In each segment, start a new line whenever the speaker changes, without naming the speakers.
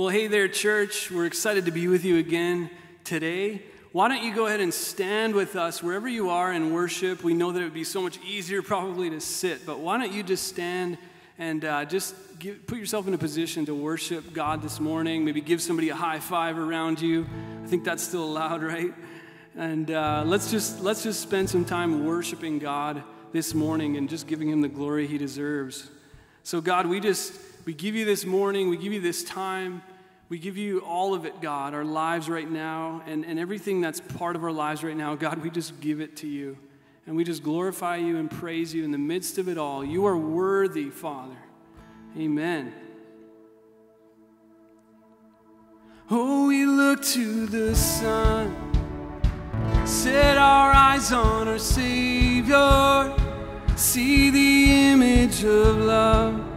Well, hey there, church. We're excited to be with you again today. Why don't you go ahead and stand with us wherever you are in worship? We know that it would be so much easier probably to sit, but why don't you just stand and uh, just give, put yourself in a position to worship God this morning? Maybe give somebody a high five around you. I think that's still allowed, right? And uh, let's just let's just spend some time worshiping God this morning and just giving Him the glory He deserves. So, God, we just we give you this morning, we give you this time. We give you all of it, God, our lives right now, and, and everything that's part of our lives right now. God, we just give it to you. And we just glorify you and praise you in the midst of it all. You are worthy, Father. Amen. Oh, we look to the Son, set our eyes on our Savior, see the image of love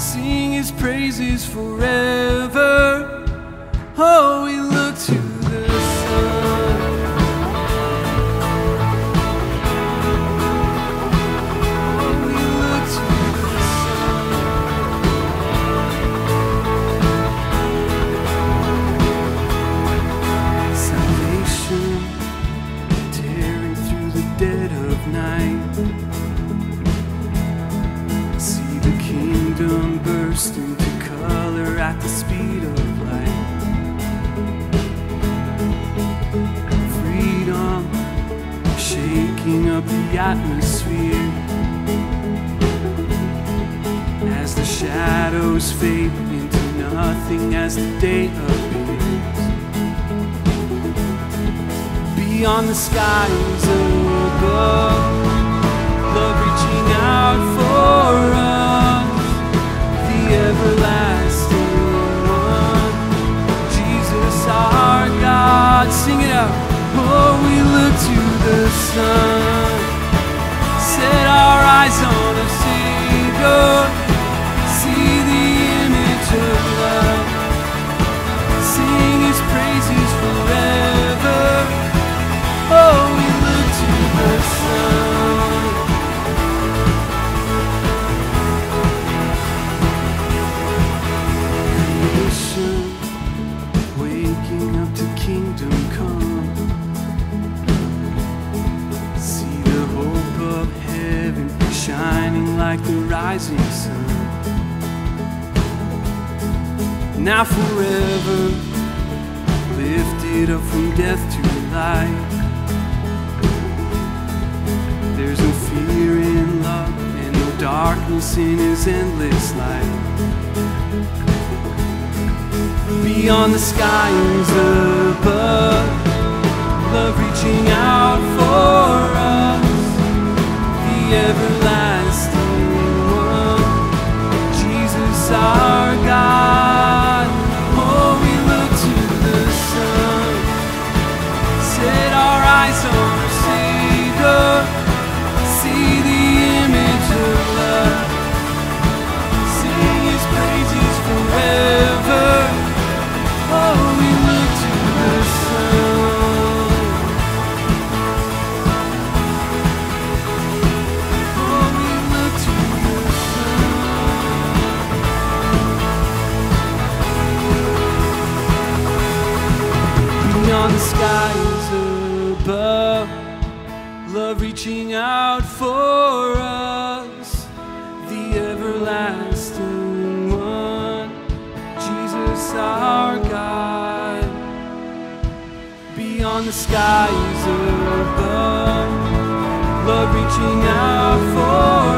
sing his praises forever. Oh, we look up the atmosphere as the shadows fade into nothing as the day appears. Beyond the skies above love reaching out for us, the everlasting one, Jesus our God. Sing it out. Oh, we look to the Son, set our eyes on a Savior, see the image of love, sing His praises forever. Oh, we look to the Son. nation rising sun. Now forever lifted up from death to life. There's no fear in love and no darkness in his endless light beyond the skies above. Love reaching out for us, the everlasting Savior, the skies above, love reaching out for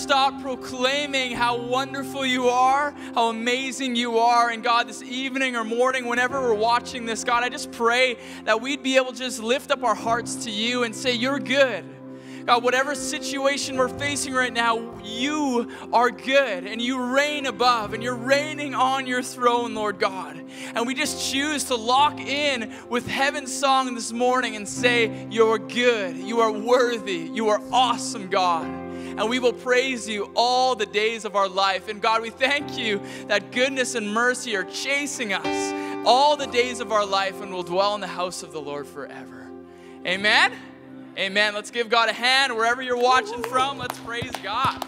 stop proclaiming how wonderful you are, how amazing you are. And God, this evening or morning, whenever we're watching this, God, I just pray that we'd be able to just lift up our hearts to you and say, You're good. God, whatever situation we're facing right now, you are good and you reign above and you're reigning on your throne, Lord God. And we just choose to lock in with heaven's song this morning and say, You're good, you are worthy, you are awesome, God. And we will praise you all the days of our life. And God, we thank you that goodness and mercy are chasing us all the days of our life and will dwell in the house of the Lord forever. Amen. Amen. Let's give God a hand wherever you're watching from. Let's praise God.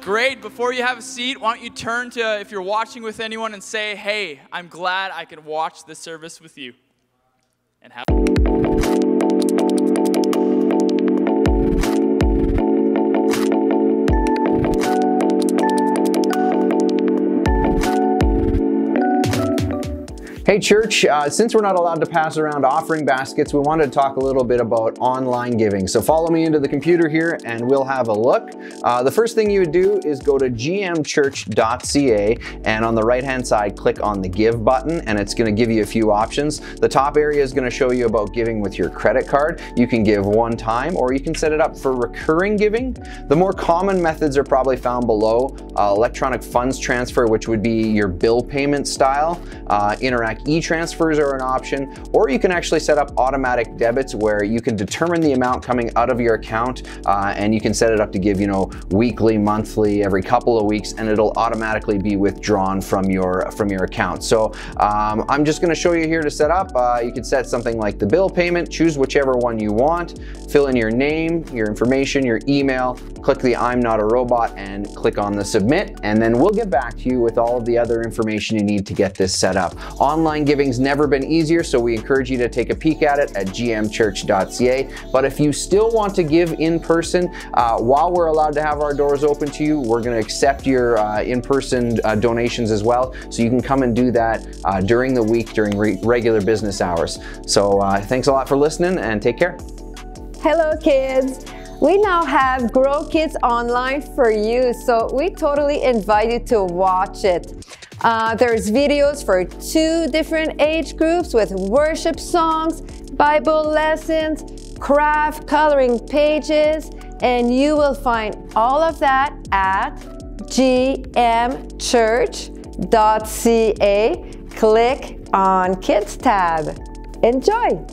Great. Before you have a seat, why don't you turn to, if you're watching with anyone, and say, Hey, I'm glad I can watch this service with you. And have.
Hey, church, uh, since we're not allowed to pass around offering baskets, we wanted to talk a little bit about online giving. So follow me into the computer here and we'll have a look. Uh, the first thing you would do is go to gmchurch.ca and on the right hand side, click on the give button and it's going to give you a few options. The top area is going to show you about giving with your credit card. You can give one time or you can set it up for recurring giving. The more common methods are probably found below uh, electronic funds transfer, which would be your bill payment style. Uh, Interac e-transfers are an option, or you can actually set up automatic debits where you can determine the amount coming out of your account uh, and you can set it up to give, you know, weekly, monthly, every couple of weeks, and it'll automatically be withdrawn from your from your account. So um, I'm just going to show you here to set up. Uh, you can set something like the bill payment, choose whichever one you want, fill in your name, your information, your email, click the I'm not a robot and click on the submit, and then we'll get back to you with all of the other information you need to get this set up. Online giving's never been easier, so we encourage you to take a peek at it at gmchurch.ca. But if you still want to give in person, uh, while we're allowed to have our doors open to you, we're going to accept your uh, in-person uh, donations as well, so you can come and do that uh, during the week during re- regular business hours. So uh, thanks a lot for listening, and take care.
Hello, kids. We now have Grow Kids online for you, so we totally invite you to watch it. Uh, there's videos for two different age groups with worship songs, Bible lessons, craft coloring pages, and you will find all of that at gmchurch.ca. Click on Kids tab. Enjoy!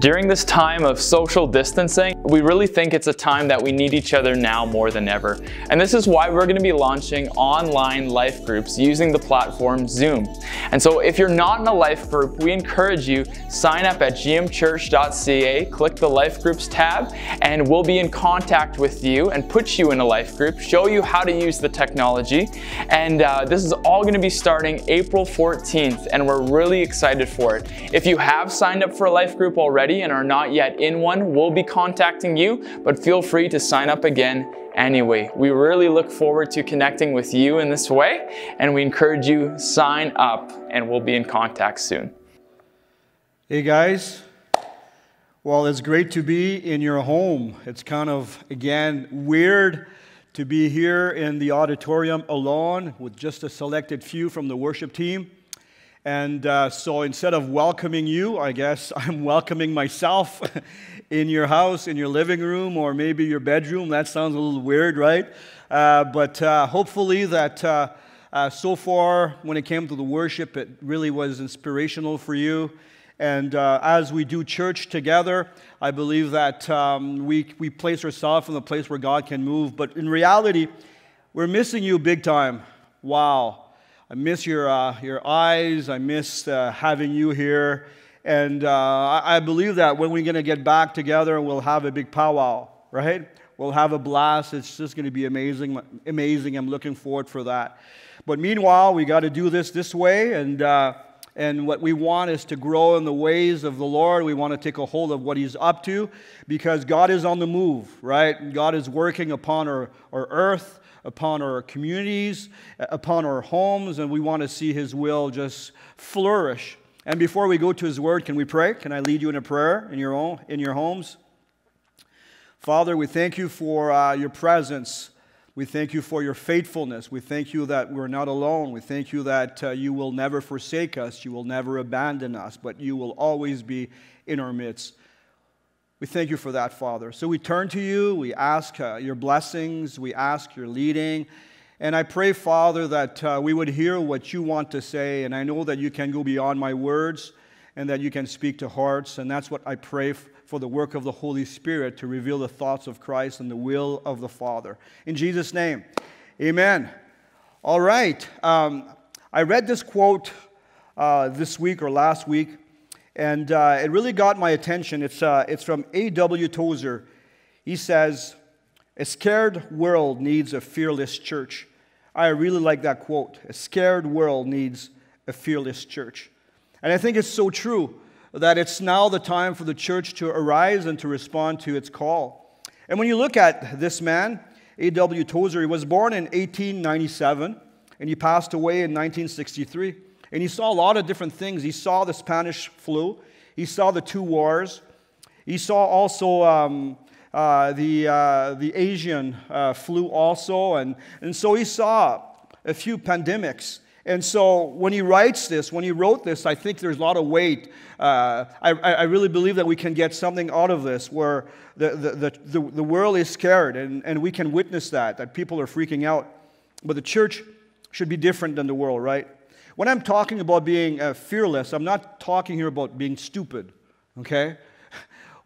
During this time of social distancing, we really think it's a time that we need each other now more than ever. And this is why we're going to be launching online life groups using the platform Zoom. And so if you're not in a life group, we encourage you sign up at gmchurch.ca, click the life groups tab, and we'll be in contact with you and put you in a life group, show you how to use the technology. And uh, this is all going to be starting April 14th, and we're really excited for it. If you have signed up for a life group already, and are not yet in one, we'll be contacting you, but feel free to sign up again anyway. We really look forward to connecting with you in this way, and we encourage you sign up and we'll be in contact soon.
Hey guys. Well, it's great to be in your home. It's kind of, again, weird to be here in the auditorium alone with just a selected few from the worship team. And uh, so instead of welcoming you, I guess I'm welcoming myself in your house, in your living room, or maybe your bedroom. That sounds a little weird, right? Uh, but uh, hopefully, that uh, uh, so far, when it came to the worship, it really was inspirational for you. And uh, as we do church together, I believe that um, we, we place ourselves in the place where God can move. But in reality, we're missing you big time. Wow. I miss your, uh, your eyes. I miss uh, having you here. And uh, I, believe that when we're going to get back together, we'll have a big powwow, right? We'll have a blast. It's just going to be amazing. Amazing. I'm looking forward for that. But meanwhile, we got to do this this way. And, uh, and what we want is to grow in the ways of the Lord. We want to take a hold of what He's up to because God is on the move, right? God is working upon our, our earth, upon our communities, upon our homes, and we want to see His will just flourish. And before we go to His Word, can we pray? Can I lead you in a prayer in your, own, in your homes? Father, we thank you for uh, your presence. We thank you for your faithfulness. We thank you that we're not alone. We thank you that uh, you will never forsake us. You will never abandon us, but you will always be in our midst. We thank you for that, Father. So we turn to you. We ask uh, your blessings. We ask your leading. And I pray, Father, that uh, we would hear what you want to say. And I know that you can go beyond my words and that you can speak to hearts. And that's what I pray for the work of the Holy Spirit to reveal the thoughts of Christ and the will of the Father. In Jesus' name, amen. All right. Um, I read this quote uh, this week or last week, and uh, it really got my attention. It's, uh, it's from A.W. Tozer. He says, A scared world needs a fearless church. I really like that quote. A scared world needs a fearless church. And I think it's so true that it's now the time for the church to arise and to respond to its call. And when you look at this man, A.W. Tozer, he was born in 1897 and he passed away in 1963. And he saw a lot of different things. He saw the Spanish flu, he saw the two wars, he saw also um, uh, the, uh, the Asian uh, flu, also. And, and so he saw a few pandemics. And so when he writes this, when he wrote this, I think there's a lot of weight. Uh, I, I, really believe that we can get something out of this where the, the, the, the, the world is scared and, and we can witness that, that people are freaking out. But the church should be different than the world, right? When I'm talking about being uh, fearless, I'm not talking here about being stupid, okay?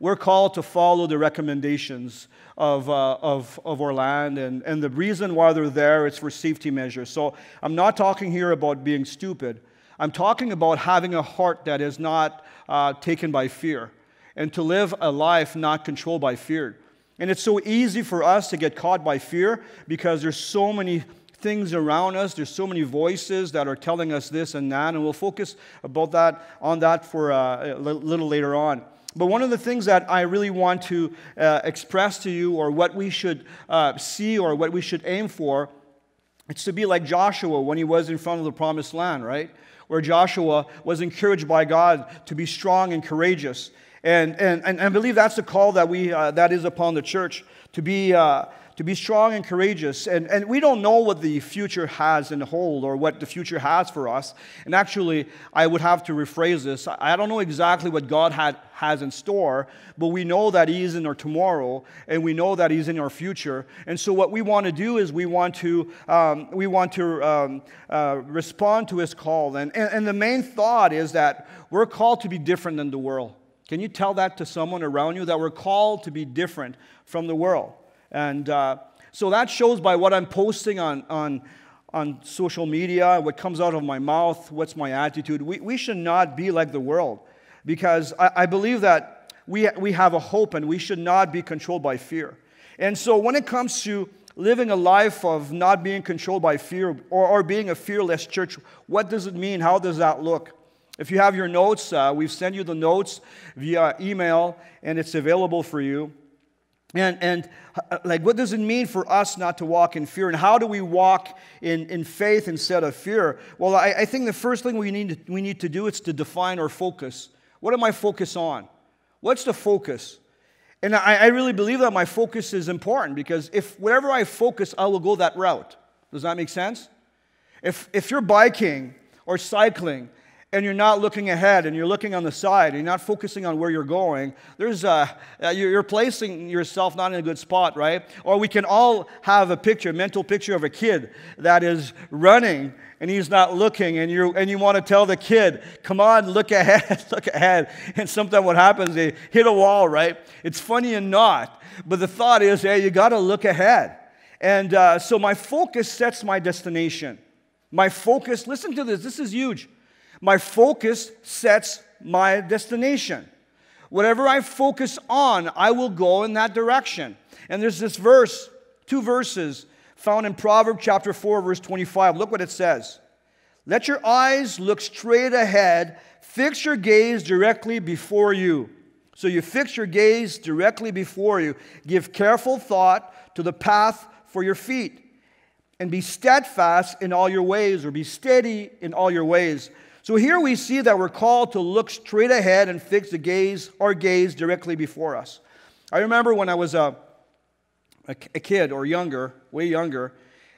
We're called to follow the recommendations of, uh, of, of our land. And, and the reason why they're there is for safety measures. So I'm not talking here about being stupid. I'm talking about having a heart that is not uh, taken by fear and to live a life not controlled by fear. And it's so easy for us to get caught by fear because there's so many things around us. There's so many voices that are telling us this and that, and we'll focus about that on that for uh, a little later on. But one of the things that I really want to uh, express to you, or what we should uh, see, or what we should aim for, it's to be like Joshua when he was in front of the promised land, right? Where Joshua was encouraged by God to be strong and courageous. And, and, and I believe that's the call that, we, uh, that is upon the church to be, uh, to be strong and courageous. And, and we don't know what the future has in hold or what the future has for us. And actually, I would have to rephrase this. I don't know exactly what God had, has in store, but we know that He's in our tomorrow and we know that He's in our future. And so, what we want to do is we want to, um, we want to um, uh, respond to His call. And, and, and the main thought is that we're called to be different than the world. Can you tell that to someone around you that we're called to be different from the world? And uh, so that shows by what I'm posting on, on, on social media, what comes out of my mouth, what's my attitude. We, we should not be like the world because I, I believe that we, we have a hope and we should not be controlled by fear. And so when it comes to living a life of not being controlled by fear or, or being a fearless church, what does it mean? How does that look? If you have your notes, uh, we've sent you the notes via email and it's available for you. And, and uh, like, what does it mean for us not to walk in fear? And how do we walk in, in faith instead of fear? Well, I, I think the first thing we need, to, we need to do is to define our focus. What am I focused on? What's the focus? And I, I really believe that my focus is important because if wherever I focus, I will go that route. Does that make sense? If, if you're biking or cycling and you're not looking ahead and you're looking on the side and you're not focusing on where you're going, there's a, uh, you're placing yourself not in a good spot, right? Or we can all have a picture, a mental picture of a kid that is running and he's not looking and you and you want to tell the kid come on look ahead look ahead and sometimes what happens they hit a wall right? It's funny and not but the thought is hey you got to look ahead. And uh, so my focus sets my destination. My focus listen to this this is huge my focus sets my destination. Whatever I focus on, I will go in that direction. And there's this verse, two verses found in Proverbs chapter 4, verse 25. Look what it says. Let your eyes look straight ahead, fix your gaze directly before you. So you fix your gaze directly before you. Give careful thought to the path for your feet, and be steadfast in all your ways, or be steady in all your ways. So here we see that we're called to look straight ahead and fix the gaze, our gaze directly before us. I remember when I was a, a, a kid or younger, way younger,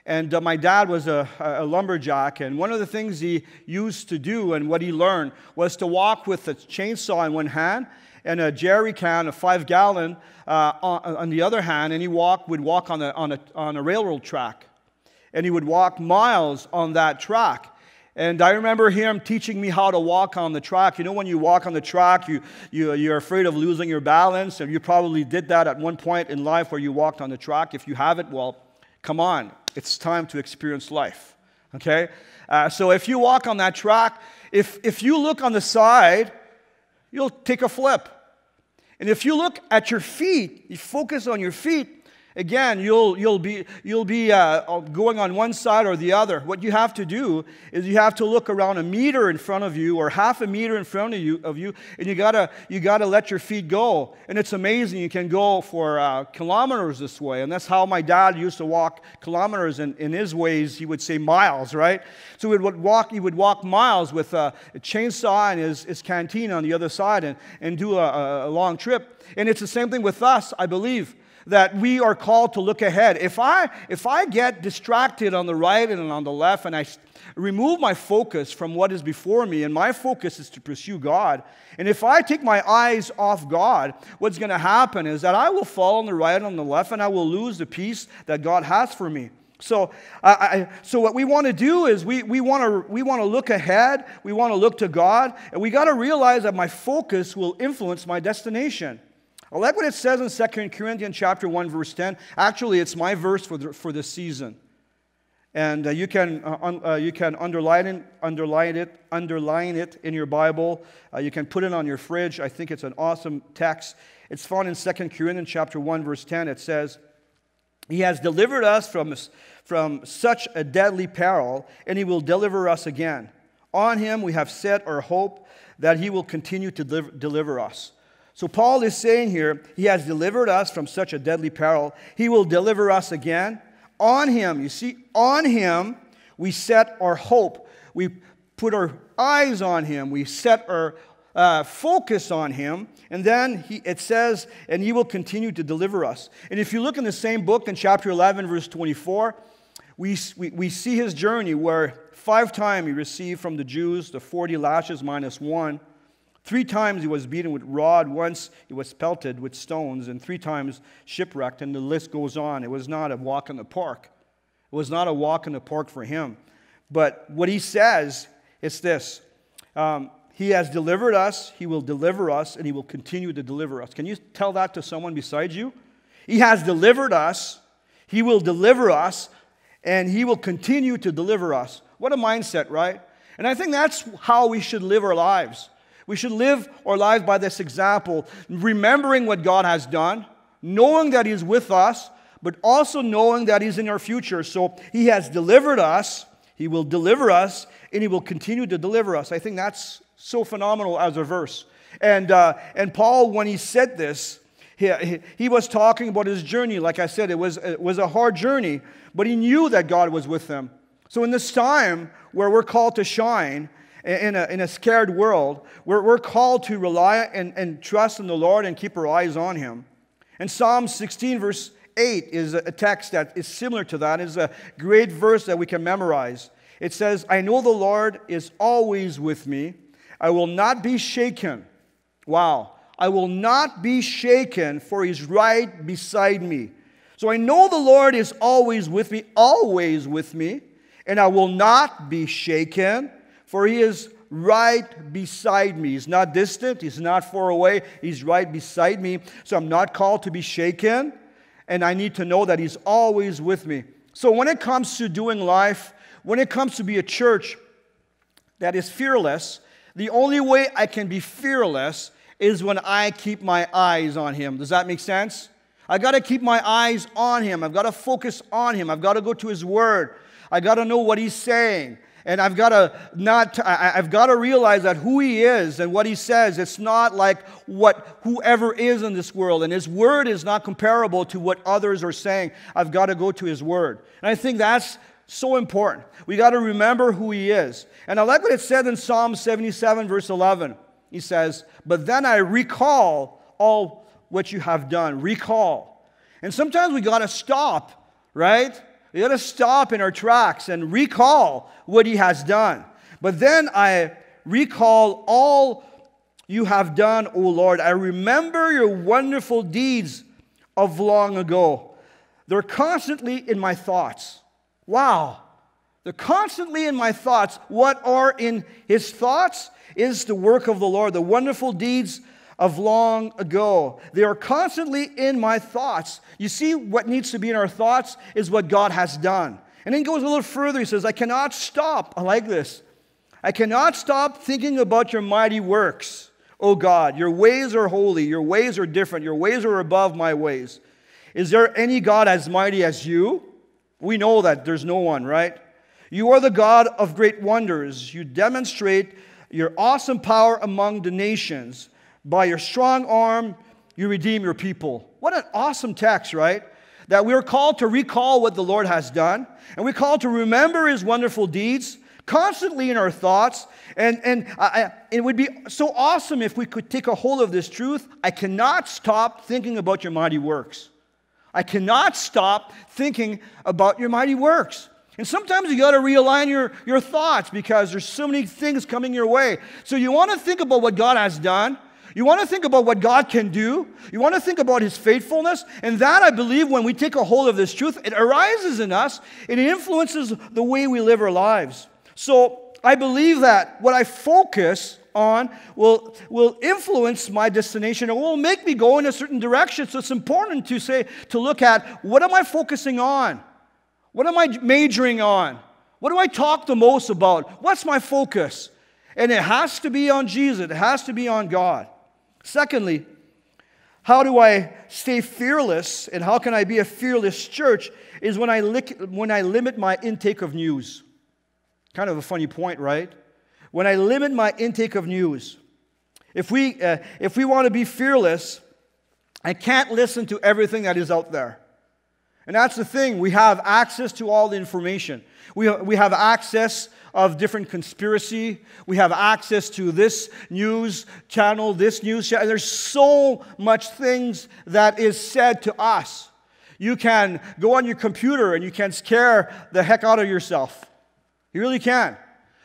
and uh, my dad was a, a, lumberjack, and one of the things he used to do and what he learned was to walk with a chainsaw in one hand and a jerry can, a five gallon, uh, on, on, the other hand, and he walk, would walk on a, on, a, on a railroad track. And he would walk miles on that track. And I remember him teaching me how to walk on the track. You know, when you walk on the track, you, you, you're afraid of losing your balance. And you probably did that at one point in life where you walked on the track. If you haven't, well, come on. It's time to experience life. Okay? Uh, so if you walk on that track, if, if you look on the side, you'll take a flip. And if you look at your feet, you focus on your feet, Again, you'll, you'll be, you'll be uh, going on one side or the other. What you have to do is you have to look around a meter in front of you or half a meter in front of you, of you and you gotta, you gotta let your feet go. And it's amazing. You can go for uh, kilometers this way. And that's how my dad used to walk kilometers. And in his ways, he would say miles, right? So he would walk, he would walk miles with a, a chainsaw and his, his canteen on the other side and, and do a, a long trip. And it's the same thing with us, I believe that we are called to look ahead. If I, if I get distracted on the right and on the left and I remove my focus from what is before me and my focus is to pursue God, and if I take my eyes off God, what's going to happen is that I will fall on the right and on the left and I will lose the peace that God has for me. So, I, so what we want to do is we, we want to we want to look ahead. We want to look to God, and we got to realize that my focus will influence my destination. I like what it says in 2 Corinthians chapter 1, verse 10. Actually, it's my verse for, the, for this season. And uh, you, can, uh, un, uh, you can underline it, underline it, underline it in your Bible. Uh, you can put it on your fridge. I think it's an awesome text. It's found in 2 Corinthians chapter 1, verse 10. It says, He has delivered us from, from such a deadly peril, and He will deliver us again. On Him we have set our hope that He will continue to deliver, deliver us. So Paul is saying here, He has delivered us from such a deadly peril. He will deliver us again. On Him, you see, on Him we set our hope. We put our eyes on Him. We set our uh, focus on Him. And then he, it says, and He will continue to deliver us. And if you look in the same book in chapter 11, verse 24, we, we, we see His journey where five times He received from the Jews the 40 lashes minus one. Three times he was beaten with rod, once he was pelted with stones, and three times shipwrecked, and the list goes on. It was not a walk in the park. It was not a walk in the park for him. But what he says is this um, He has delivered us, he will deliver us, and he will continue to deliver us. Can you tell that to someone beside you? He has delivered us, he will deliver us, and he will continue to deliver us. What a mindset, right? And I think that's how we should live our lives. We should live our lives by this example, remembering what God has done, knowing that He's with us, but also knowing that He's in our future. So He has delivered us, He will deliver us, and He will continue to deliver us. I think that's so phenomenal as a verse. And, uh, and Paul, when he said this, he, he, he, was talking about his journey. Like I said, it was, it was a hard journey, but he knew that God was with him. So, in this time where we're called to shine, in a, in a scared world, we're, we're called to rely and, and trust in the Lord and keep our eyes on Him. And Psalm 16, verse 8, is a text that is similar to that. It's a great verse that we can memorize. It says, I know the Lord is always with me. I will not be shaken. Wow. I will not be shaken, for he's right beside me. So I know the Lord is always with me, always with me, and I will not be shaken, for he is right beside me. He's not distant, he's not far away, he's right beside me. So I'm not called to be shaken, and I need to know that he's always with me. So when it comes to doing life, when it comes to be a church that is fearless, the only way I can be fearless is when I keep my eyes on him. Does that make sense? I got to keep my eyes on him. I've got to focus on him. I've got to go to his word. I got to know what he's saying. And I've got to not I, have got to realize that who he is and what he says it's not like what whoever is in this world and his word is not comparable to what others are saying. I've got to go to his word. And I think that's so important. We got to remember who he is. And I like what it said in Psalm 77 verse 11. He says, "But then I recall all what you have done. Recall. And sometimes we got to stop, right? We got to stop in our tracks and recall what He has done. But then I recall all you have done, O Lord. I remember your wonderful deeds of long ago. They're constantly in my thoughts. Wow. They're constantly in my thoughts. What are in his thoughts is the work of the Lord, the wonderful deeds of long ago. They are constantly in my thoughts. You see, what needs to be in our thoughts is what God has done. And then goes a little further. He says, I cannot stop. I like this. I cannot stop thinking about your mighty works, O God. Your ways are holy. Your ways are different. Your ways are above my ways. Is there any God as mighty as you? We know that there's no one, right? You are the God of great wonders. You demonstrate your awesome power among the nations. By your strong arm, you redeem your people. What an awesome text, right? That we are called to recall what the Lord has done, and we're called to remember his wonderful deeds constantly in our thoughts. And, and I, it would be so awesome if we could take a hold of this truth. I cannot stop thinking about your mighty works. I cannot stop thinking about your mighty works. And sometimes you got to realign your, your thoughts because there's so many things coming your way. So you want to think about what God has done. You want to think about what God can do. You want to think about His faithfulness. And that, I believe, when we take a hold of this truth, it arises in us and it influences the way we live our lives. So I believe that what I focus on will, will influence my destination or will make me go in a certain direction. So it's important to say, to look at what am I focusing on? What am I majoring on? What do I talk the most about? What's my focus? And it has to be on Jesus, it has to be on God. Secondly, how do I stay fearless and how can I be a fearless church is when I, when I limit my intake of news. Kind of a funny point, right? When I limit my intake of news. If we, uh, if we want to be fearless, I can't listen to everything that is out there. And that's the thing. We have access to all the information. We, we have access of different conspiracy. We have access to this news channel, this news channel. There's so much things that is said to us. You can go on your computer and you can scare the heck out of yourself. You really can.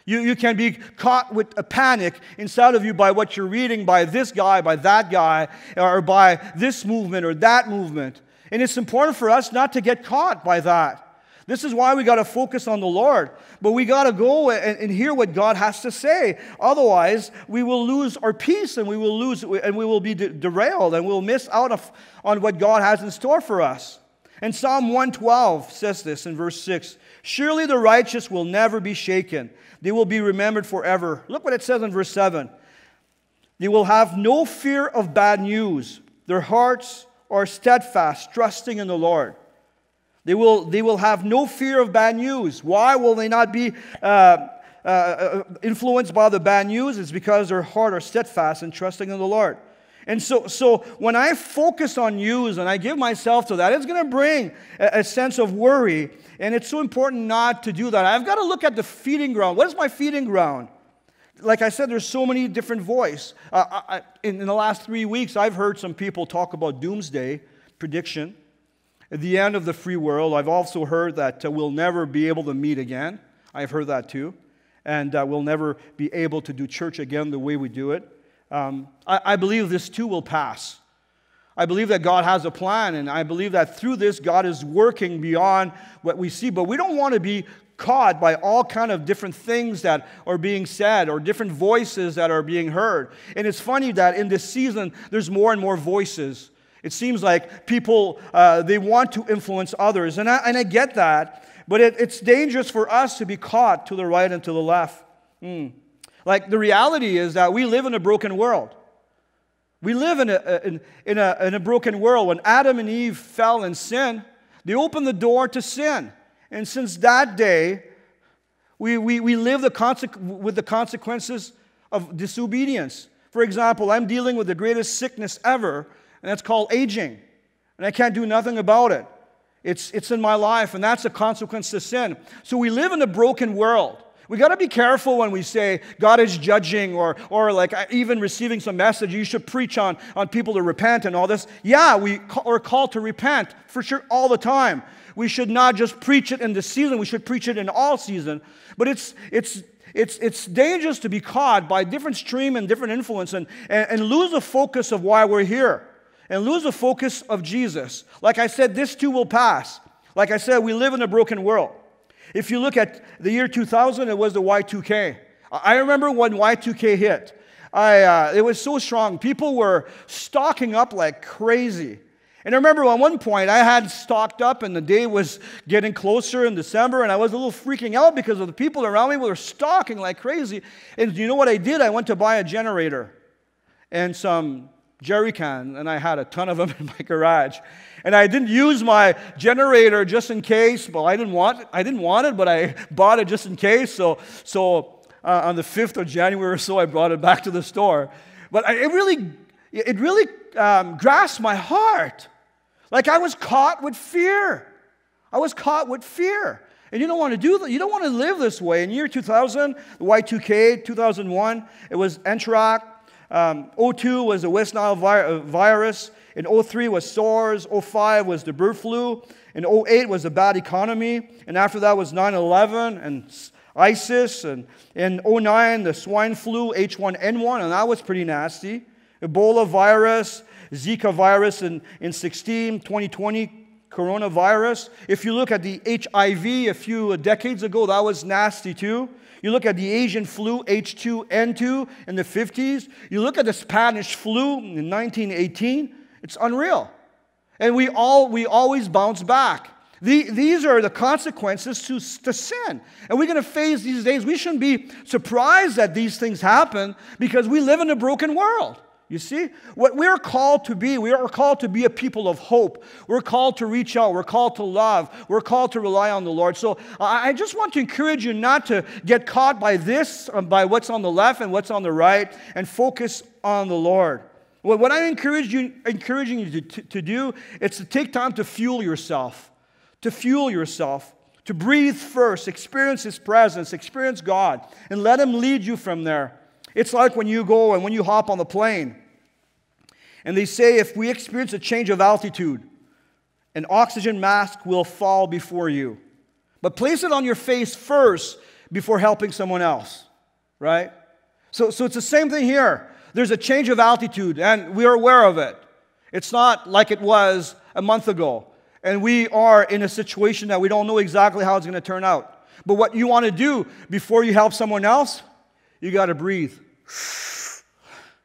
You, you can be caught with a panic inside of you by what you're reading by this guy, by that guy, or by this movement or that movement. And it's important for us not to get caught by that. This is why we got to focus on the Lord. But we got to go and, and, hear what God has to say. Otherwise, we will lose our peace and we will lose and we will be de- derailed and we'll miss out of, on what God has in store for us. And Psalm 112 says this in verse 6 Surely the righteous will never be shaken, they will be remembered forever. Look what it says in verse 7 They will have no fear of bad news, their hearts are steadfast, trusting in the Lord. They will, they will have no fear of bad news. Why will they not be uh, uh, uh, influenced by the bad news? It's because their heart are steadfast and trusting in the Lord. And so, so when I focus on news and I give myself to that, it's going to bring a, a sense of worry. And it's so important not to do that. I've got to look at the feeding ground. What is my feeding ground? Like I said, there's so many different voices. Uh, in, in the last three weeks, I've heard some people talk about doomsday prediction. At the end of the free world, I've also heard that uh, we'll never be able to meet again. I've heard that too. and uh, we'll never be able to do church again the way we do it. Um, I, I believe this too will pass. I believe that God has a plan, and I believe that through this, God is working beyond what we see. But we don't want to be caught by all kind of different things that are being said or different voices that are being heard. And it's funny that in this season, there's more and more voices. It seems like people, uh, they want to influence others. And I, and I get that, but it, it's dangerous for us to be caught to the right and to the left. Mm. Like the reality is that we live in a broken world. We live in a, in, in, a, in a broken world. When Adam and Eve fell in sin, they opened the door to sin. And since that day, we, we, we live the with the consequences of disobedience. For example, I'm dealing with the greatest sickness ever, and that's called aging. And I can't do nothing about it. It's, it's in my life, and that's a consequence to sin. So we live in a broken world. We got to be careful when we say God is judging or, or like even receiving some message, you should preach on, on people to repent and all this. Yeah, we are called to repent for sure all the time. We should not just preach it in the season, we should preach it in all season. But it's, it's, it's, it's dangerous to be caught by different stream and different influence and, and, and lose the focus of why we're here and lose the focus of Jesus. Like I said, this too will pass. Like I said, we live in a broken world. If you look at the year 2000, it was the Y2K. I remember when Y2K hit. I, uh, it was so strong. People were stocking up like crazy. And I remember at one point I had stocked up and the day was getting closer in December and I was a little freaking out because of the people around me were stocking like crazy. And you know what I did? I went to buy a generator and some jerry can and I had a ton of them in my garage. And I didn't use my generator just in case. Well, I didn't want it. I didn't want it, but I bought it just in case. So, so uh, on the 5th of January or so, I brought it back to the store. But it really, it really um, grasped my heart like I was caught with fear. I was caught with fear. And you don't want to do that. You don't want to live this way. In year 2000, the Y2K, 2001, it was anthrax. Um, 02 was the West Nile vi- uh, virus. In 03 was SARS. 05 was the bird flu. In 08 was the bad economy. And after that was 9 11 and ISIS. And in 09, the swine flu, H1N1, and that was pretty nasty. Ebola virus, Zika virus in, in 16, 2020, coronavirus. If you look at the HIV a few decades ago, that was nasty too. You look at the Asian flu, H2N2, in the 50s. You look at the Spanish flu in 1918. It's unreal. And we, all, we always bounce back. The, these are the consequences to, to sin. And we're going to face these days. We shouldn't be surprised that these things happen because we live in a broken world. You see? What we're called to be, we are called to be a people of hope. We're called to reach out. We're called to love. We're called to rely on the Lord. So I just want to encourage you not to get caught by this, um, by what's on the left and what's on the right, and focus on the Lord. What I encourage you, encouraging you to, to do is to take time to fuel yourself, to fuel yourself, to breathe first, experience His presence, experience God, and let Him lead you from there. It's like when you go and when you hop on the plane. And they say if we experience a change of altitude, an oxygen mask will fall before you. But place it on your face first before helping someone else, right? So, so it's the same thing here. There's a change of altitude, and we are aware of it. It's not like it was a month ago. And we are in a situation that we don't know exactly how it's going to turn out. But what you want to do before you help someone else, you got to breathe.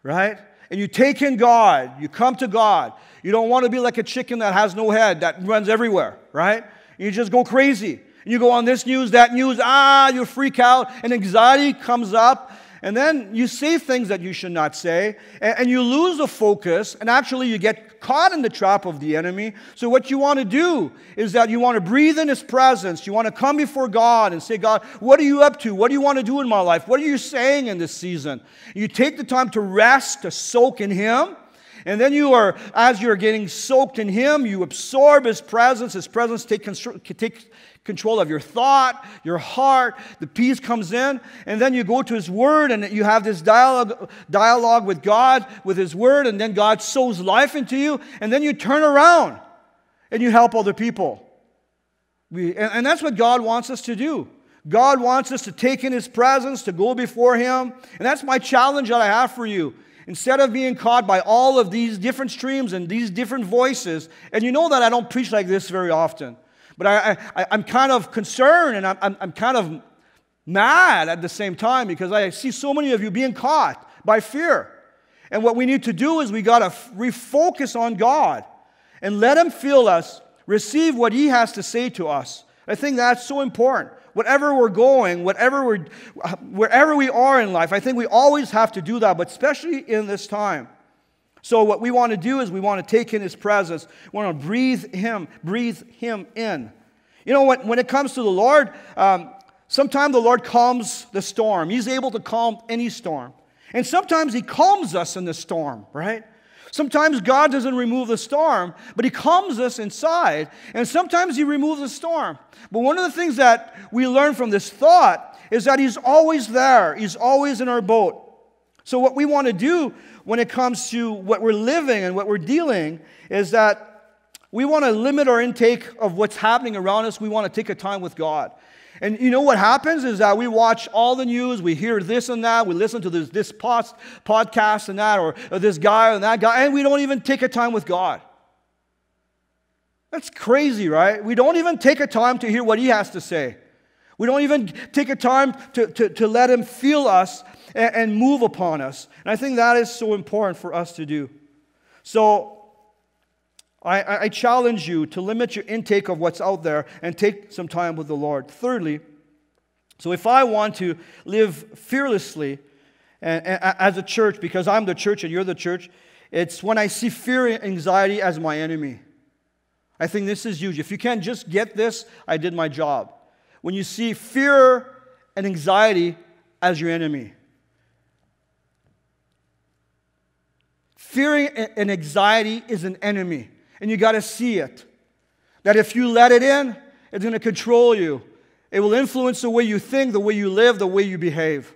Right? And you take in God, you come to God. You don't want to be like a chicken that has no head, that runs everywhere, right? You just go crazy. You go on this news, that news, ah, you freak out, and anxiety comes up, and then you say things that you should not say, and, and you lose the focus, and actually you get caught in the trap of the enemy. So, what you want to do is that you want to breathe in His presence. You want to come before God and say, God, what are you up to? What do you want to do in my life? What are you saying in this season? You take the time to rest, to soak in Him. And then you are, as you're getting soaked in Him, you absorb His presence. His presence take, take, control of your thought, your heart. The peace comes in, and then you go to His Word, and you have this dialogue, dialogue with God, with His Word, and then God sows life into you, and then you turn around and you help other people. We, and, and that's what God wants us to do. God wants us to take in His presence, to go before Him. And that's my challenge that I have for you. Instead of being caught by all of these different streams and these different voices, and you know that I don't preach like this very often, but I, I, am kind of concerned and I'm, I'm, kind of mad at the same time because I see so many of you being caught by fear. And what we need to do is we got to refocus on God and let Him fill us, receive what He has to say to us. I think that's so important whatever we're going, whatever we're, wherever we are in life, I think we always have to do that, but especially in this time. So what we want to do is we want to take in His presence. We want to breathe Him, breathe Him in. You know, when, when it comes to the Lord, um, sometimes the Lord calms the storm. He's able to calm any storm. And sometimes He calms us in the storm, right? Sometimes God doesn't remove the storm, but He calms us inside. And sometimes He removes the storm. But one of the things that we learn from this thought is that He's always there, He's always in our boat. So, what we want to do when it comes to what we're living and what we're dealing is that we want to limit our intake of what's happening around us. We want to take a time with God. And you know what happens is that we watch all the news, we hear this and that, we listen to this, this podcast and that, or, or this guy and that guy, and we don't even take a time with God. That's crazy, right? We don't even take a time to hear what he has to say. We don't even take a time to, to, to let him feel us and, and move upon us. And I think that is so important for us to do. So I, I, challenge you to limit your intake of what's out there and take some time with the Lord. Thirdly, so if I want to live fearlessly and, and, as a church, because I'm the church and you're the church, it's when I see fear and anxiety as my enemy. I think this is huge. If you can't just get this, I did my job. When you see fear and anxiety as your enemy, fear and anxiety is an enemy. And you got to see it. That if you let it in, it's going to control you. It will influence the way you think, the way you live, the way you behave.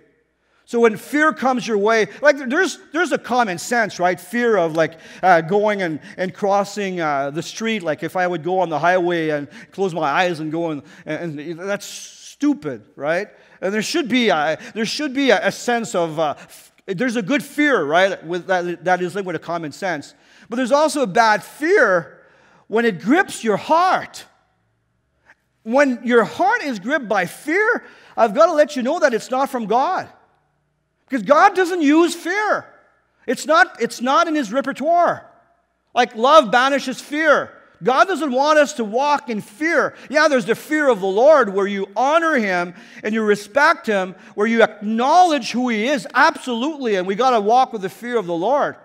So when fear comes your way, like there's, there's a common sense, right? Fear of like uh, going and, and crossing uh, the street. Like if I would go on the highway and close my eyes and go and, and that's stupid, right? And there should be a, there should be a, a sense of, uh, there's a good fear, right? With that, that is linked with a common sense. But there's also a bad fear when it grips your heart. When your heart is gripped by fear, I've got to let you know that it's not from God. Because God doesn't use fear. It's not, it's not in his repertoire. Like love banishes fear. God doesn't want us to walk in fear. Yeah, there's the fear of the Lord where you honor Him and you respect Him, where you acknowledge who He is, absolutely, and we got to walk with the fear of the Lord.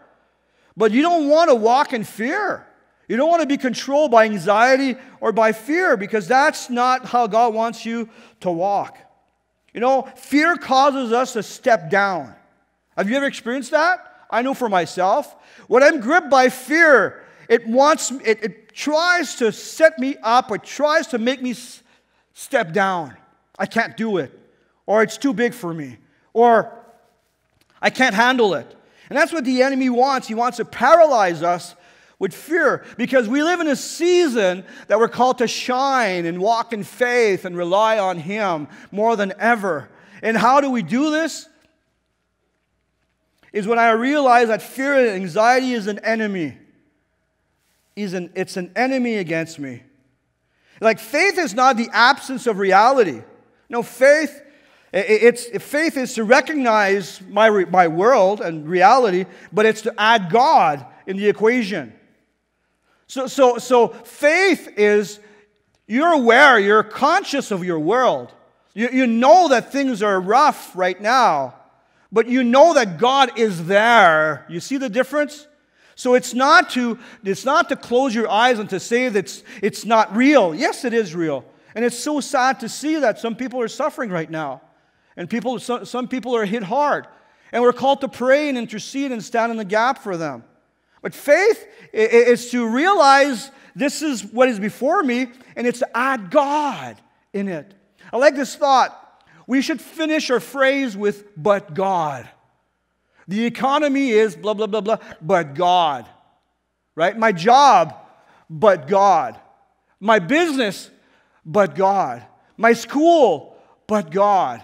But you don't want to walk in fear. You don't want to be controlled by anxiety or by fear because that's not how God wants you to walk. You know, fear causes us to step down. Have you ever experienced that? I know for myself. When I'm gripped by fear, it wants it, it tries to set me up or tries to make me s- step down. I can't do it. Or it's too big for me. Or I can't handle it. And that's what the enemy wants. He wants to paralyze us with fear because we live in a season that we're called to shine and walk in faith and rely on Him more than ever. And how do we do this? Is when I realize that fear and anxiety is an enemy. An, it's an enemy against me. Like faith is not the absence of reality. No, faith it's, faith is to recognize my, my world and reality, but it's to add God in the equation. So, so, so faith is you're aware, you're conscious of your world. You, you know that things are rough right now, but you know that God is there. You see the difference? So it's not to, it's not to close your eyes and to say that it's, it's not real. Yes, it is real. And it's so sad to see that some people are suffering right now. And people, some, some people are hit hard. And we're called to pray and intercede and stand in the gap for them. But faith is to realize this is what is before me, and it's to add God in it. I like this thought. We should finish our phrase with, but God. The economy is blah, blah, blah, blah, but God. Right? My job, but God. My business, but God. My school, but God.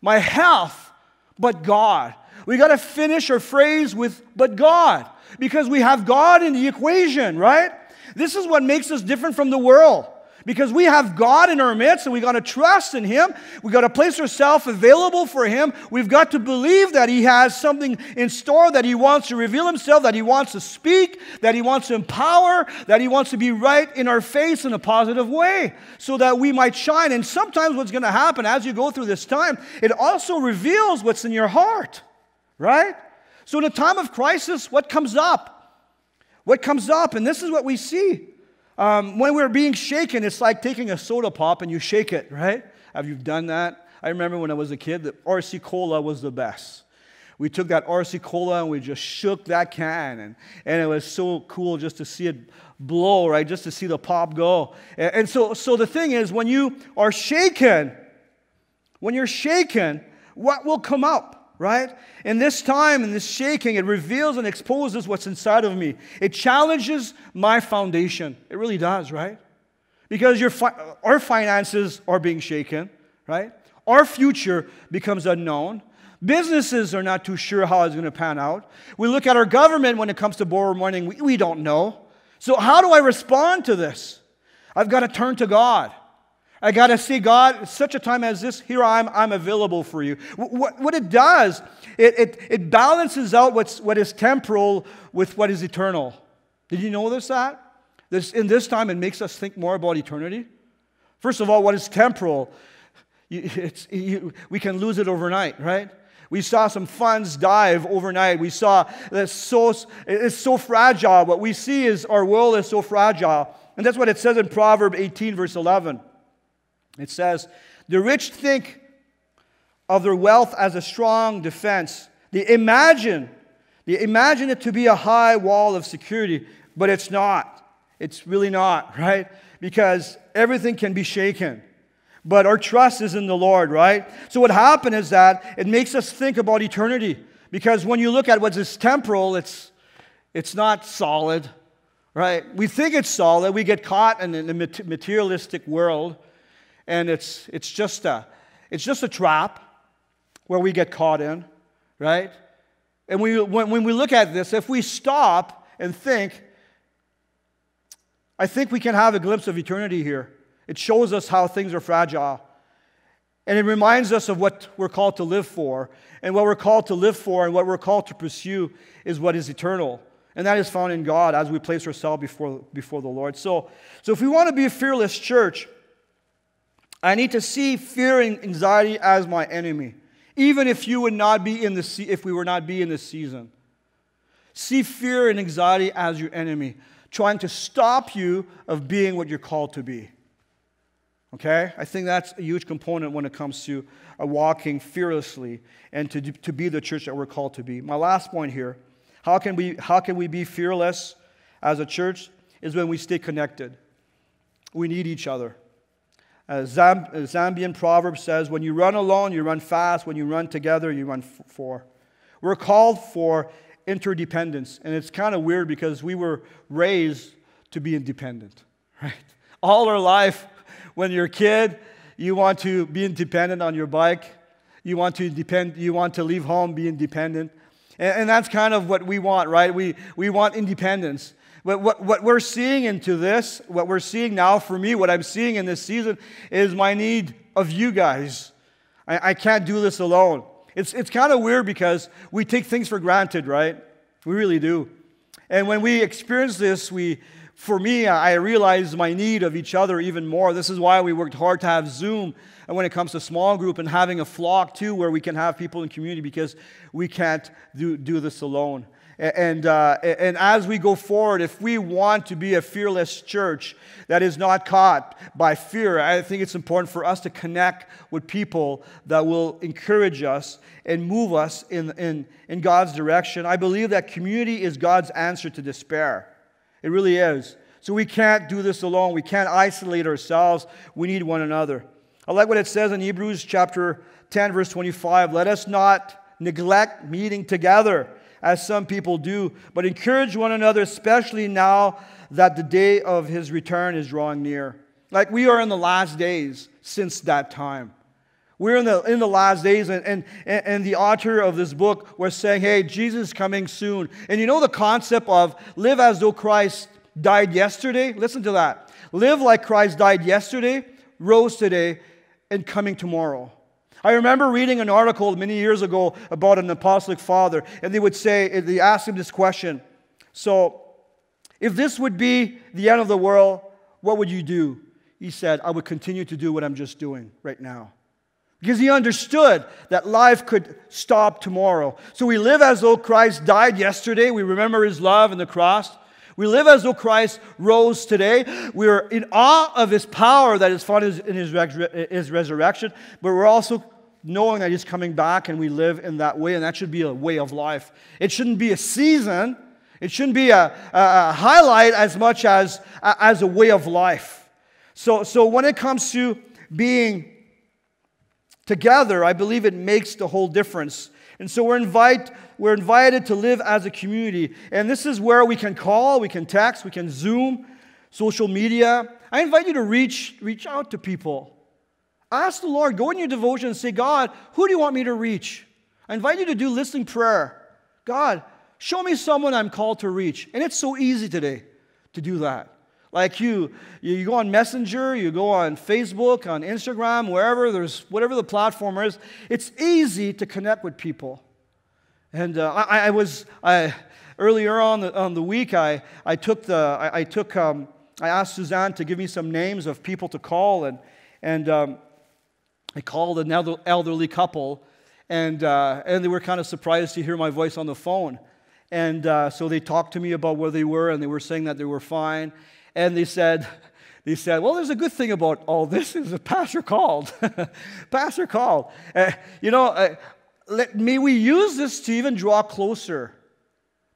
My health, but God. We got to finish our phrase with, but God, because we have God in the equation, right? This is what makes us different from the world. Because we have God in our midst and we got to trust in Him. We got to place ourselves available for Him. We've got to believe that He has something in store, that He wants to reveal Himself, that He wants to speak, that He wants to empower, that He wants to be right in our face in a positive way so that we might shine. And sometimes what's going to happen as you go through this time, it also reveals what's in your heart, right? So in a time of crisis, what comes up? What comes up? And this is what we see. Um, when we're being shaken, it's like taking a soda pop and you shake it, right? Have you done that? I remember when I was a kid, the RC Cola was the best. We took that RC Cola and we just shook that can, and, and it was so cool just to see it blow, right? Just to see the pop go. And, and so, so the thing is, when you are shaken, when you're shaken, what will come up? Right? In this time, in this shaking, it reveals and exposes what's inside of me. It challenges my foundation. It really does, right? Because your fi- our finances are being shaken, right? Our future becomes unknown. Businesses are not too sure how it's going to pan out. We look at our government when it comes to borrow money, we, we don't know. So, how do I respond to this? I've got to turn to God. I got to see God, such a time as this, here I'm, I'm available for you. What, what it does, it, it, it balances out what's, what is temporal with what is eternal. Did you notice that? This, in this time, it makes us think more about eternity. First of all, what is temporal? You, we can lose it overnight, right? We saw some funds dive overnight. We saw that so, it's so fragile. What we see is our world is so fragile. And that's what it says in Proverb 18, verse 11. It says, The rich think of their wealth as a strong defense. They imagine, they imagine it to be a high wall of security, but it's not. It's really not, right? Because everything can be shaken. But our trust is in the Lord, right? So what happened is that it makes us think about eternity. Because when you look at what is temporal, it's, it's not solid, right? We think it's solid. We get caught in the materialistic world and it's, it's, just a, it's just a trap where we get caught in, right? And we, when, when we look at this, if we stop and think, I think we can have a glimpse of eternity here. It shows us how things are fragile. And it reminds us of what we're called to live for. And what we're called to live for and what we're called to pursue is what is eternal. And that is found in God as we place ourselves before, before the Lord. So, so if we want to be a fearless church, I need to see fear and anxiety as my enemy, even if you would not be in the se- if we were not be in this season. See fear and anxiety as your enemy, trying to stop you of being what you're called to be. Okay? I think that's a huge component when it comes to uh, walking fearlessly and to, to be the church that we're called to be. My last point here how can we, how can we be fearless as a church? Is when we stay connected. We need each other. Uh, a uh, Zambian proverb says, When you run alone, you run fast. When you run together, you run f- four. We're called for interdependence. And it's kind of weird because we were raised to be independent, right? All our life, when you're a kid, you want to be independent on your bike. You want to depend, you want to leave home, be independent. And, and that's kind of what we want, right? We, we want independence. But what, what we're seeing into this, what we're seeing now for me, what I'm seeing in this season is my need of you guys. I, I can't do this alone. It's, it's kind of weird because we take things for granted, right? We really do. And when we experience this, we, for me, I realize my need of each other even more. This is why we worked hard to have Zoom and when it comes to small group and having a flock too, where we can have people in community because we can't do, do this alone. And, uh, and as we go forward, if we want to be a fearless church that is not caught by fear, I think it's important for us to connect with people that will encourage us and move us in, in, in God's direction. I believe that community is God's answer to despair. It really is. So we can't do this alone. We can't isolate ourselves. We need one another. I like what it says in Hebrews chapter 10, verse 25. Let us not neglect meeting together as some people do, but encourage one another, especially now that the day of his return is drawing near. Like we are in the last days since that time. We're in the, in the last days, and, and, and the author of this book was saying, hey, Jesus is coming soon. And you know the concept of live as though Christ died yesterday? Listen to that. Live like Christ died yesterday, rose today, and coming tomorrow. I remember reading an article many years ago about an apostolic father, and they would say, they asked him this question. So, if this would be the end of the world, what would you do? He said, I would continue to do what I'm just doing right now. Because he understood that life could stop tomorrow. So we live as though Christ died yesterday. We remember his love and the cross. We live as though Christ rose today. We're in awe of his power that is found in his, his resurrection, but we're also knowing that he's coming back and we live in that way, and that should be a way of life. It shouldn't be a season, it shouldn't be a, a, a highlight as much as, as a way of life. So, so when it comes to being together, I believe it makes the whole difference. And so we're, invite, we're invited to live as a community. And this is where we can call, we can text, we can Zoom, social media. I invite you to reach, reach out to people. Ask the Lord, go in your devotion and say, God, who do you want me to reach? I invite you to do listening prayer. God, show me someone I'm called to reach. And it's so easy today to do that. Like you, you go on Messenger, you go on Facebook, on Instagram, wherever there's whatever the platform is. It's easy to connect with people. And uh, I, I, was I, earlier on the, on the week. I, I took the I, I took um, I asked Suzanne to give me some names of people to call, and and um, I called an elderly couple, and uh, and they were kind of surprised to hear my voice on the phone. And uh, so they talked to me about where they were, and they were saying that they were fine. And they said, they said, well, there's a good thing about all this is a pastor called. pastor called. Uh, you know, uh, let, may we use this to even draw closer.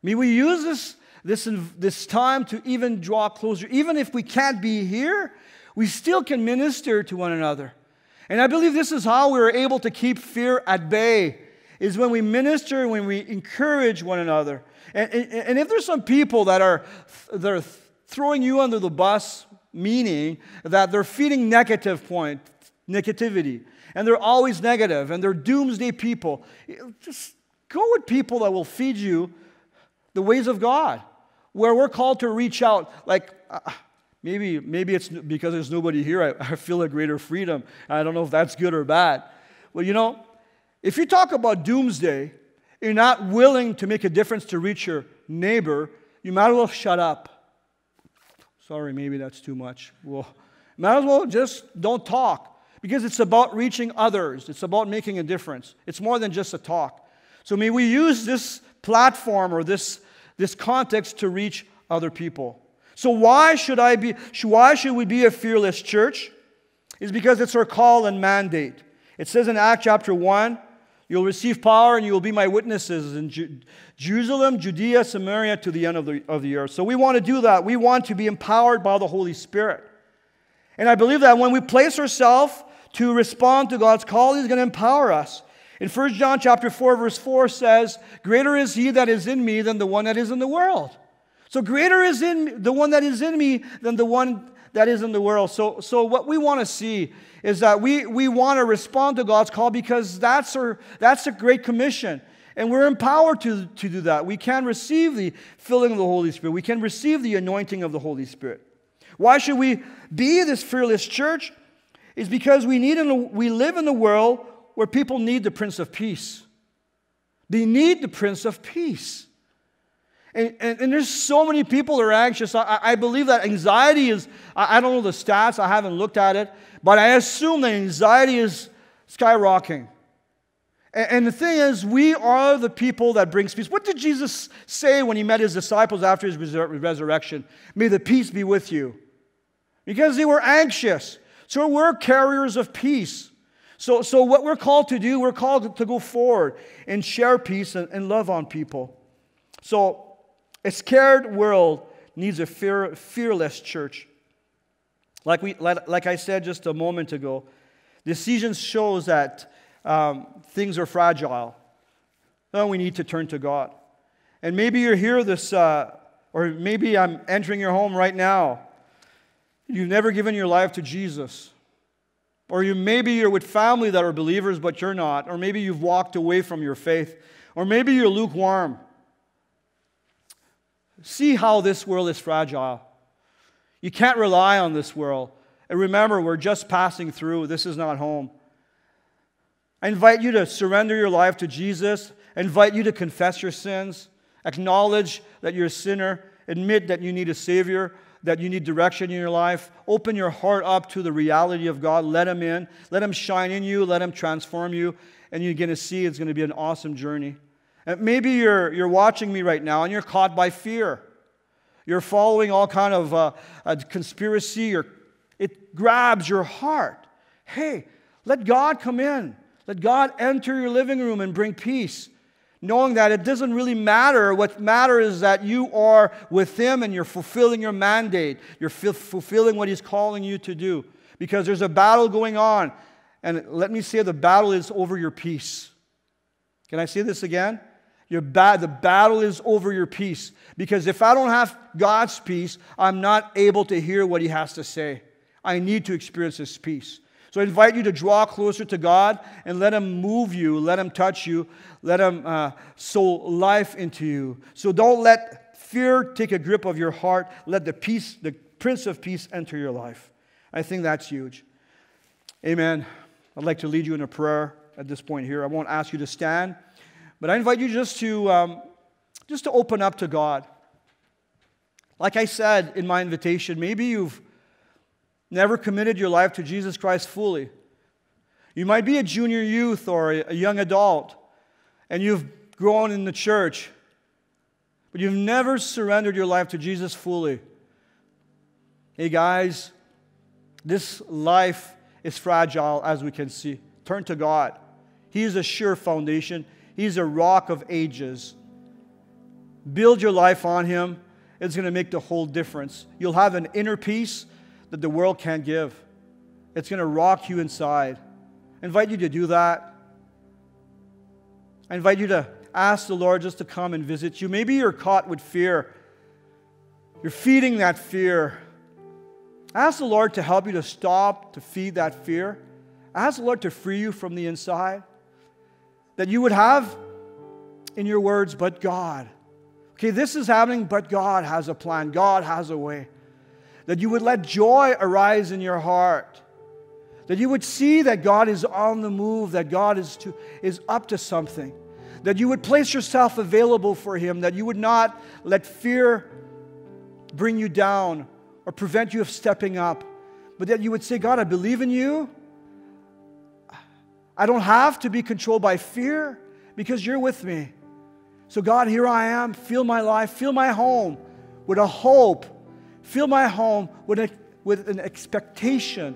May we use this, this, this time to even draw closer. Even if we can't be here, we still can minister to one another. And I believe this is how we're able to keep fear at bay, is when we minister, when we encourage one another. And, and, and if there's some people that are, that are throwing you under the bus, meaning that they're feeding negative point, negativity, and they're always negative, and they're doomsday people. Just go with people that will feed you the ways of God, where we're called to reach out. Like, uh, maybe, maybe it's because there's nobody here, I, I feel a greater freedom. I don't know if that's good or bad. Well, you know, if you talk about doomsday, you're not willing to make a difference to reach your neighbor, you might as well shut up. Sorry, maybe that's too much. Well, might as well just don't talk because it's about reaching others. It's about making a difference. It's more than just a talk. So may we use this platform or this, this context to reach other people. So why should I be why should we be a fearless church? Is because it's our call and mandate. It says in Acts chapter 1, You'll receive power and you will be my witnesses in Ju- Jerusalem, Judea, Samaria, to the end of the, of the earth. So we want to do that. We want to be empowered by the Holy Spirit. And I believe that when we place ourselves to respond to God's call, He's going to empower us. In 1 John chapter 4, verse 4 says, Greater is he that is in me than the one that is in the world. So greater is in the one that is in me than the one that is in the world. So, so what we want to see is that we, we want to respond to God's call because that's, our, that's a great commission. And we're empowered to, to do that. We can receive the filling of the Holy Spirit. We can receive the anointing of the Holy Spirit. Why should we be this fearless church? Is because we, need in we live in a world where people need the Prince of Peace. They need the Prince of Peace. And, and, and, there's so many people that are anxious. I, I believe that anxiety is, I, I, don't know the stats, I haven't looked at it, but I assume that anxiety is skyrocketing. And, the thing is, we are the people that brings peace. What did Jesus say when he met his disciples after his resurrection? May the peace be with you. Because they were anxious. So we're carriers of peace. So, so what we're called to do, we're called to go forward and share peace and, and love on people. So a scared world needs a fear, fearless church. Like, we, like, like I said just a moment ago, decision shows that um, things are fragile. Then we need to turn to God. And maybe you're here this, uh, or maybe I'm entering your home right now. You've never given your life to Jesus. Or you maybe you're with family that are believers, but you're not. Or maybe you've walked away from your faith. Or maybe you're lukewarm. See how this world is fragile. You can't rely on this world. And remember, we're just passing through. This is not home. I invite you to surrender your life to Jesus. I invite you to confess your sins, acknowledge that you're a sinner, admit that you need a Savior, that you need direction in your life. Open your heart up to the reality of God. Let Him in. Let Him shine in you. Let Him transform you. And you're going to see it's going to be an awesome journey. And maybe you're, you're watching me right now and you're caught by fear. You're following all kind of uh, conspiracy or it grabs your heart. Hey, let God come in. Let God enter your living room and bring peace. Knowing that it doesn't really matter. What matters is that you are with Him and you're fulfilling your mandate. You're fulfilling what He's calling you to do. Because there's a battle going on. And let me say the battle is over your peace. Can I say this again? Your ba- the battle is over your peace. Because if I don't have God's peace, I'm not able to hear what He has to say. I need to experience His peace. So I invite you to draw closer to God and let Him move you, let Him touch you, let Him uh, sow life into you. So don't let fear take a grip of your heart. Let the peace, the Prince of Peace, enter your life. I think that's huge. Amen. I'd like to lead you in a prayer at this point here. I won't ask you to stand, but I invite you just to um, just to open up to God. Like I said in my invitation, maybe you've never committed your life to Jesus Christ fully. You might be a junior youth or a young adult, and you've grown in the church, but you've never surrendered your life to Jesus fully. Hey, guys, this life is fragile, as we can see. Turn to God. He is a sure foundation, He's a rock of ages. Build your life on Him. It's going to make the whole difference. You'll have an inner peace that the world can't give. It's going to rock you inside. I invite you to do that. I invite you to ask the Lord just to come and visit you. Maybe you're caught with fear. You're feeding that fear. Ask the Lord to help you to stop to feed that fear. Ask the Lord to free you from the inside. That you would have in your words, but God. Okay, this is happening, but God has a plan. God has a way that you would let joy arise in your heart, that you would see that God is on the move, that God is, to, is up to something, that you would place yourself available for Him, that you would not let fear bring you down or prevent you of stepping up, but that you would say, God, I believe in you. I don't have to be controlled by fear because you're with me. So, God, here I am. Fill my life, fill my home with a hope Fill my home with, a, with an expectation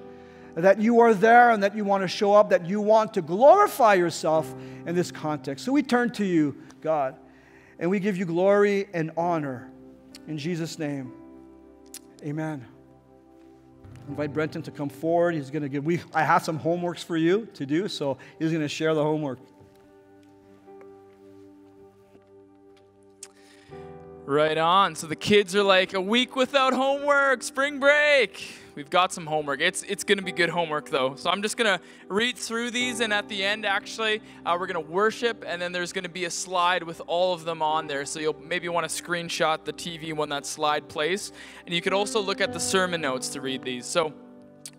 that you are there and that you want to show up, that you want to glorify yourself in this context. So we turn to you, God, and we give you glory and honor. In Jesus' name, amen. Invite Brenton to come forward. He's going to give, we, I have some homeworks for you to do, so he's going to share the homework.
Right on. So the kids are like a week without homework, spring break. We've got some homework. It's it's going to be good homework though. So I'm just going to read through these, and at the end, actually, uh, we're going to worship, and then there's going to be a slide with all of them on there. So you'll maybe want to screenshot the TV when that slide plays, and you could also look at the sermon notes to read these. So,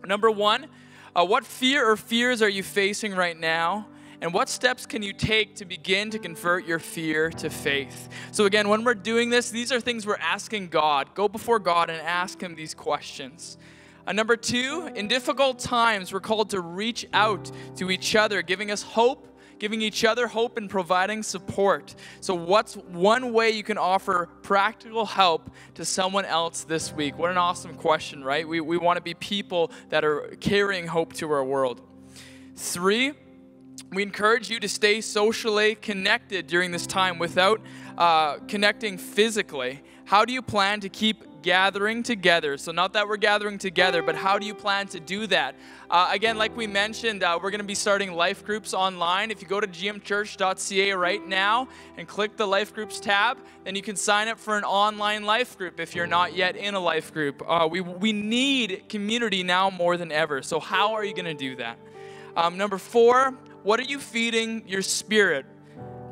number one, uh, what fear or fears are you facing right now? And what steps can you take to begin to convert your fear to faith? So, again, when we're doing this, these are things we're asking God. Go before God and ask Him these questions. Uh, number two, in difficult times, we're called to reach out to each other, giving us hope, giving each other hope, and providing support. So, what's one way you can offer practical help to someone else this week? What an awesome question, right? We, we want to be people that are carrying hope to our world. Three, we encourage you to stay socially connected during this time without uh, connecting physically. How do you plan to keep gathering together. So, not that we're gathering together, but how do you plan to do that? Uh, again, like we mentioned, uh, we're going to be starting life groups online. If you go to gmchurch.ca right now and click the life groups tab, then you can sign up for an online life group if you're not yet in a life group. Uh, we, we need community now more than ever. So, how are you going to do that? Um, number four, what are you feeding your spirit?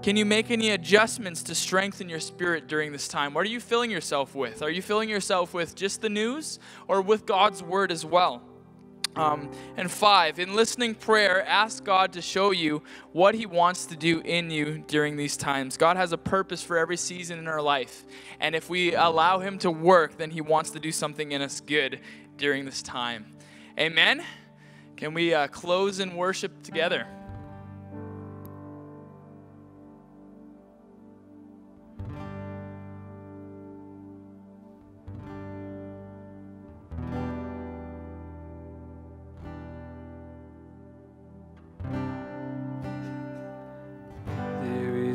Can you make any adjustments to strengthen your spirit during this time? What are you filling yourself with? Are you filling yourself with just the news or with God's word as well? Um, and five, in listening prayer, ask God to show you what He wants to do in you during these times. God has a purpose for every season in our life. And if we allow Him to work, then He wants to do something in us good during this time. Amen? Can we uh, close in worship together?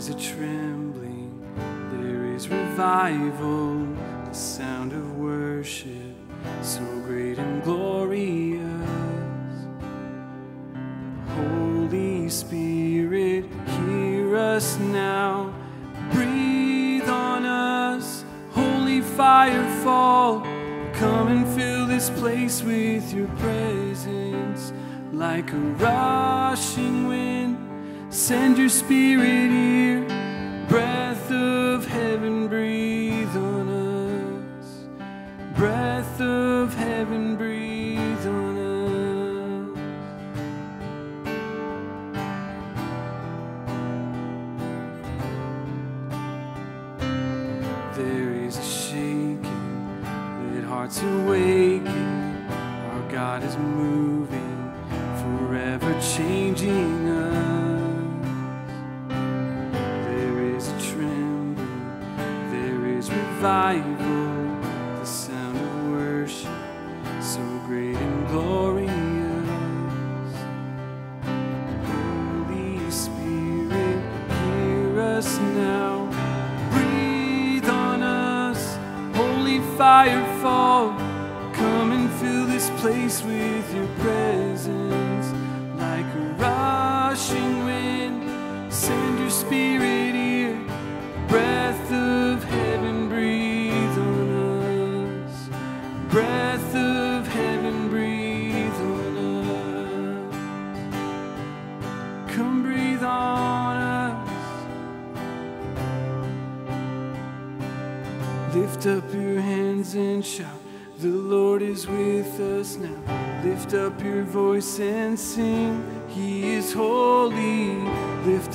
Is a trembling, there is revival, the sound of worship, so great and glorious. Holy Spirit, hear us now, breathe on us, holy fire fall, come and fill this place with your presence like a rushing wind. Send your spirit here, breath of heaven, breathe on us. Breath of heaven, breathe on us. There is a shaking, let hearts awaken. Revival,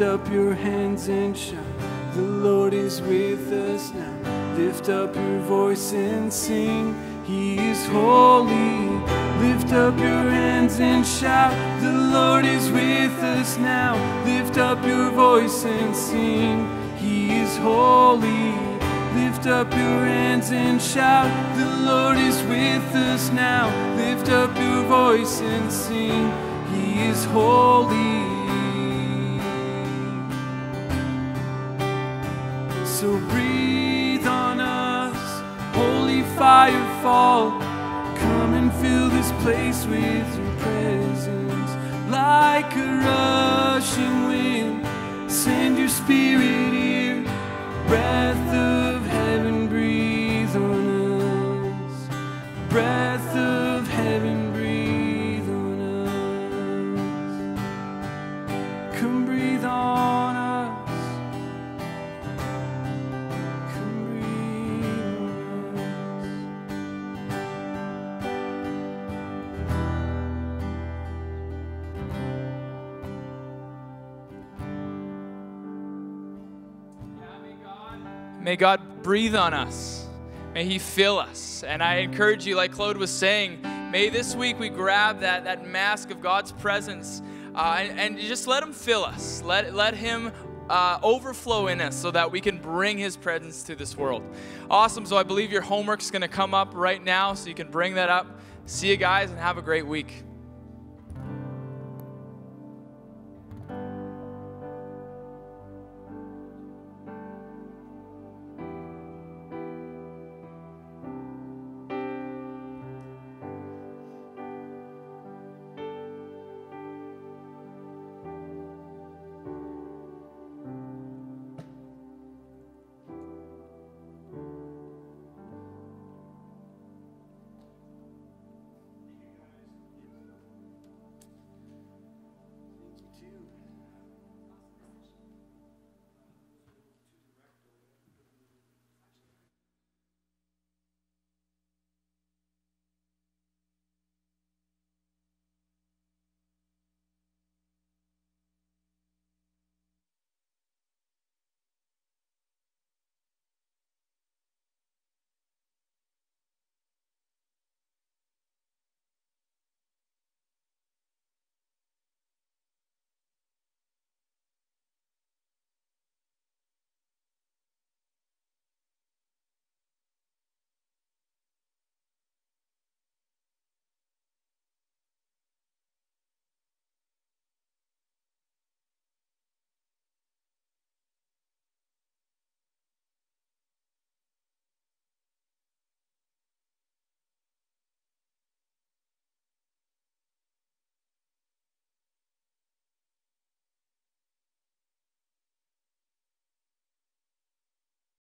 Lift up your hands and shout. The Lord is with us now. Lift up your voice and sing. He is holy. Lift up your hands and shout. The Lord is with us now. Lift up your voice and sing. He is holy. Lift up your hands and shout. The Lord is with us now. Lift up your voice and sing. He is holy. Place with your presence like a rushing wind. Send your spirit
May God breathe on us. May He fill us. And I encourage you, like Claude was saying, may this week we grab that, that mask of God's presence uh, and, and just let Him fill us. Let, let Him uh, overflow in us so that we can bring His presence to this world. Awesome. So I believe your homework's going to come up right now, so you can bring that up. See you guys and have a great week.